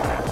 Yeah.